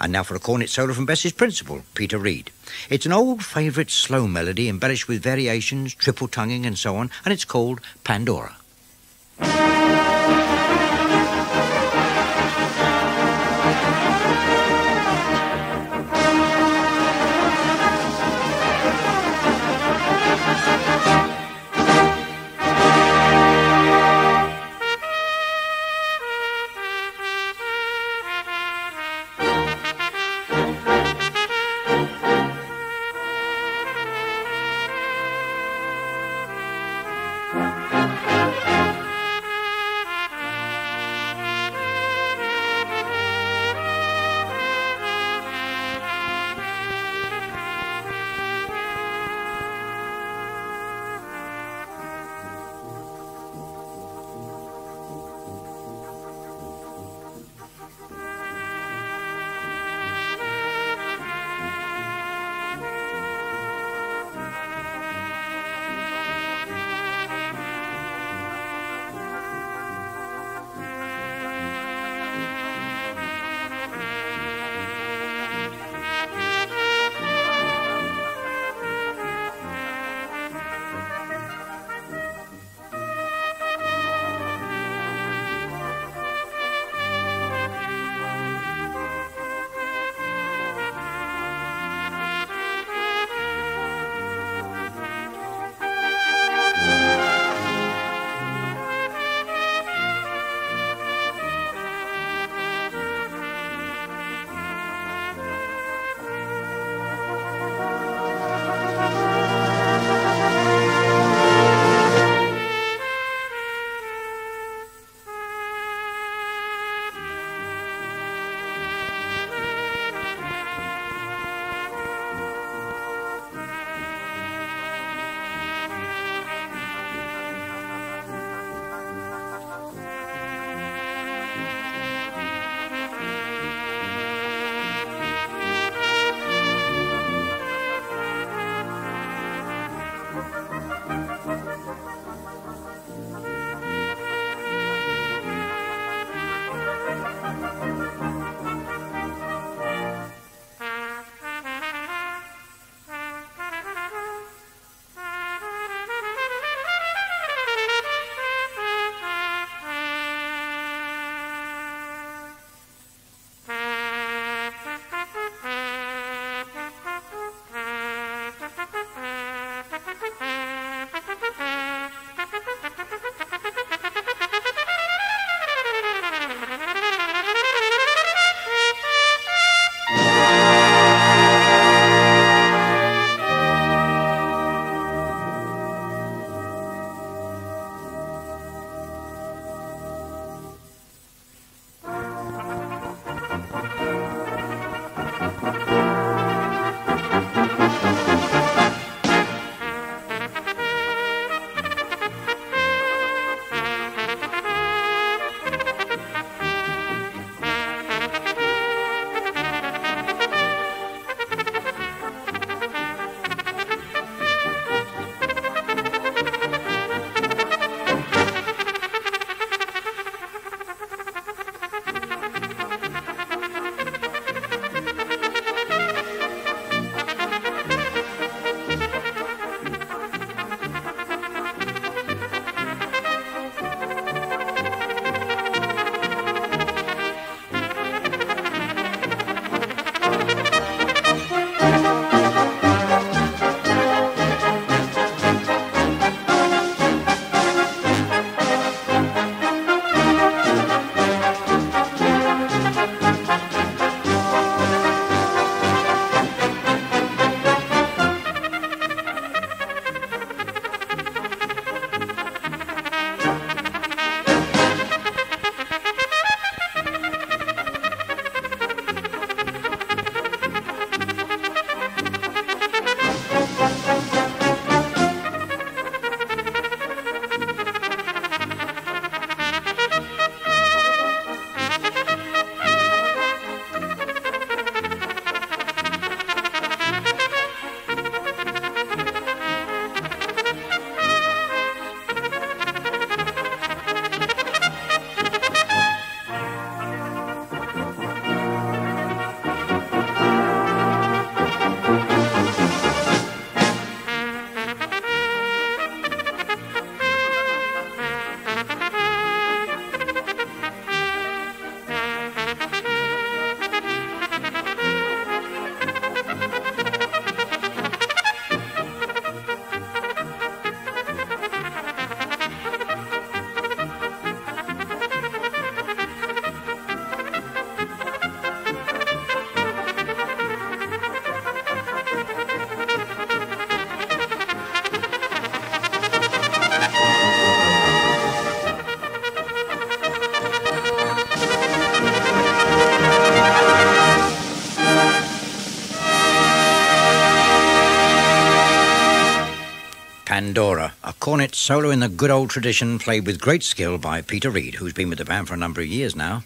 And now for a cornet solo from Besses principal, Peter Read. It's an old favourite slow melody embellished with variations, triple tonguing, and so on, and it's called Pandora. Pandora, a cornet solo in the good old tradition, played with great skill by Peter Read, who's been with the band for a number of years now.